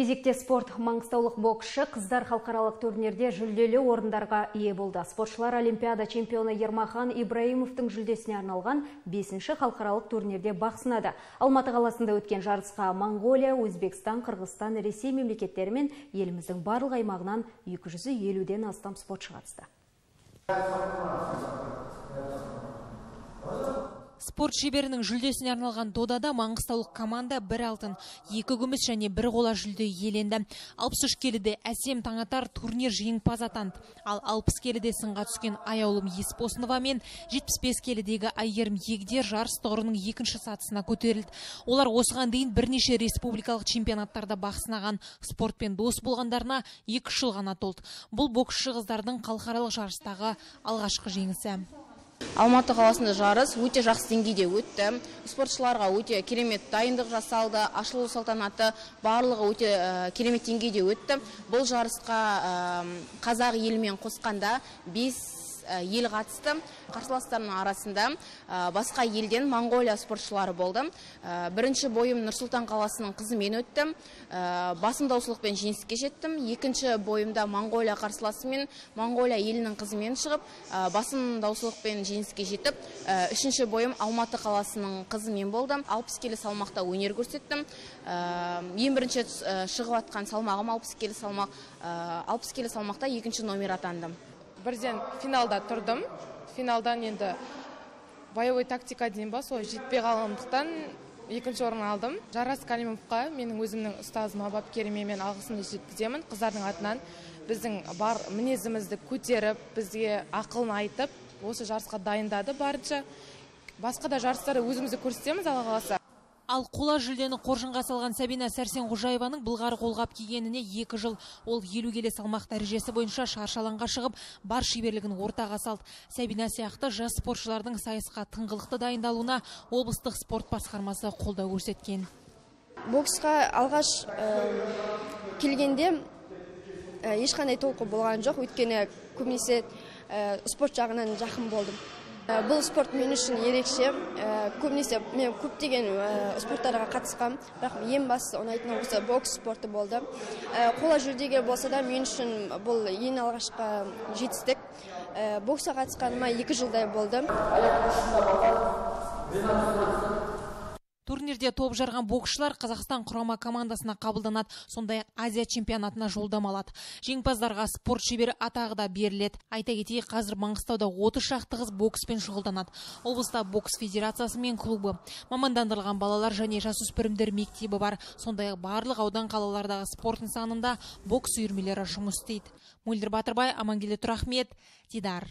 Кезекте спорт маңғыстаулық боксшы қыздар халықаралық турнирде жүлделі орындарға ие болды. Спортшылар Олимпиада чемпионы Ермахан Ибраимовтың жүлдесіне арналған 5-ші халықаралық турнирде бақ сынады. Алматы қаласында өткен жарысқа Монғолия, Өзбекстан, Қырғызстан, Ресей мемлекеттері мен еліміздің барлық аймағынан 250-ден астам спортшы қатысты. Спорт шеберінің жүлдесіне арналған додада маңғыстаулық команда бір алтын, екі күміс және бір қола жүлде иеленді. 63 келіде әсем таңатар турнир жеңімпаз атанды. Ал 60 келіде сынға түскен Аяулым Еспосынова мен 75 келідегі Айгерім Егдер жарыс тұғырының екінші сатысына көтерілді. Олар осыған дейін бірнеше республикалық чемпионаттарда бақ сынаған спортпен дос болғандарына екі жыл ғана толды. Бұл боксшы қыздардың халықаралық жарыстағы алғашқы жеңісі алматы қаласында жарыс өте жақсы деңгейде өтті. Спортшыларға өте керемет дайындық жасалды. Ашылу салтанаты барлығы өте керемет деңгейде өтті. Бұл жарысқа қазақ елімен қосқанда бес Э, ел қатысты. Қарсыластарымның арасында э, басқа елден моңғолия спортшылары болды. Э, бірінші бойым нұрсұлтан қаласының қызымен өттім басым даусылықпен жеңіске жеттім. Екінші бойымда моңғолия қарсыласымен моңғолия елінің қызымен шығып басым даусылықпен жеңіске жетіп үшінші бойым алматы қаласының қызымен болды. Алпыс келі салмақта өнер көрсеттім. Ең бірінші шығып жатқан салмағым алпыс келі салмақ алпыс келі салмақта екінші номер атандым. Бірден финалда тұрдым. Финалдан енді боевой тактика дейін ба сол жетпей қалғандықтан екінші орын алдым. Жарас калимовқа менің өзімнің ұстазыма бапкеріме мен алғысымды жеткіземін. Қыздардың атынан біздің бар мінезімізді көтеріп бізге ақылын айтып осы жарысқа дайындады барынша. Басқа да жарыстарда өзімізді көрсетеміз алла қаласа. Ал қола жүлдені қоржынға салған Сабина Сәрсен Қожаеваның бұлғары қолғап кигеніне екі жыл ол елу келі салмақ дәрежесі бойынша шаршаланға шығып, бар шеберлігін ортаға салды. Сабина сияқты жас спортшылардың сайысқа тыңғылықты дайындалуына облыстық спорт басқармасы қолдау көрсеткен. Боксқа алғаш келгенде ешқандай толқу болған жоқ, өйткені көбінесе спорт жағынан жақын болдым Э, бұл спорт мен үшін ерекше. Э, көбінесе мен көптеген э, спорттарға қатысқам. Бірақ ең бастысы ұнайтыны осы бокс спорты болды. Қола жүлдеге болса да мен үшін бұл ең алғашқы жетістік. Боксқа қатысқаныма екі жылдай болды. Турнирде топ жарған боксшылар қазақстан құрама командасына қабылданады. Сондай азия чемпионатына жолдама алады. Жеңімпаздарға спорт шебері атағы да беріледі. Айта кетейік қазір маңғыстауда отыз шақты қыз бокспен шұғылданады. Облыста бокс федерациясы мен клубы мамандандырылған балалар және жасөспірімдер мектебі бар. Сондай ақ барлық аудан қалалардағы спорт нысанында бокс үйірмелері жұмыс істейді. Мөлдір батырбай амангелді тұрахмет дидар.